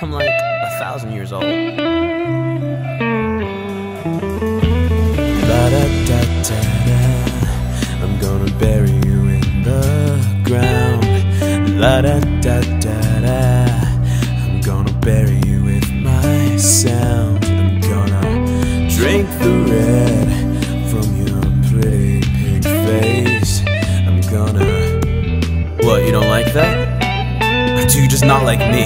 I'm like a thousand years old. La da da da da. I'm gonna bury you in the ground. La da da da da. I'm gonna bury you with my sound. I'm gonna drink the red from your pretty pink face. I'm gonna. What, you don't like that? Do you just not like me?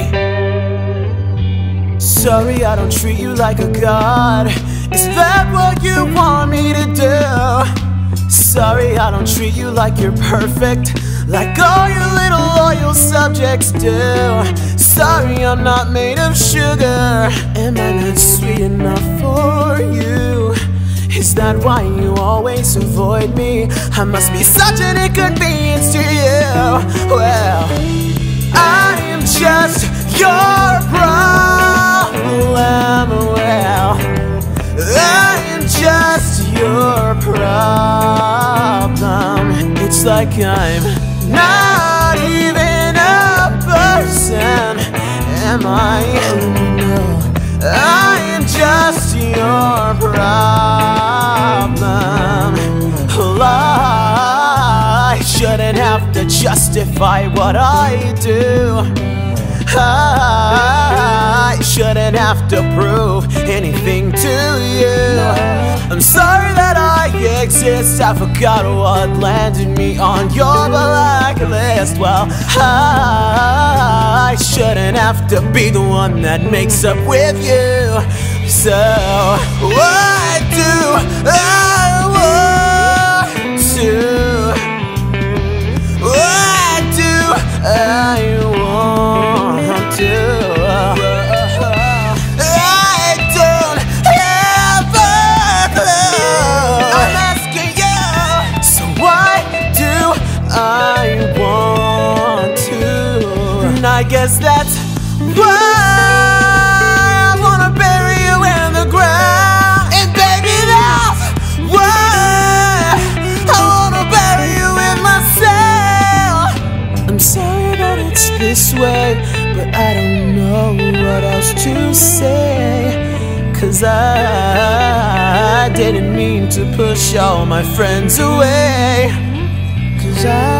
Sorry, I don't treat you like a god. Is that what you want me to do? Sorry, I don't treat you like you're perfect, like all your little loyal subjects do. Sorry, I'm not made of sugar. Am I not sweet enough for you? Is that why you always avoid me? I must be such an inconvenience to you. Well, It's like I'm not even a person. Am I? Oh, no. I am just your problem. I shouldn't have to justify what I do. I shouldn't have to prove anything to you. I'm sorry that I I forgot what landed me on your blacklist. Well, I shouldn't have to be the one that makes up with you. So, what I want to? And I guess that's why I wanna bury you in the ground. And baby, that's why I wanna bury you in myself. I'm sorry that it's this way, but I don't know what else to say. Cause I didn't mean to push all my friends away. Cause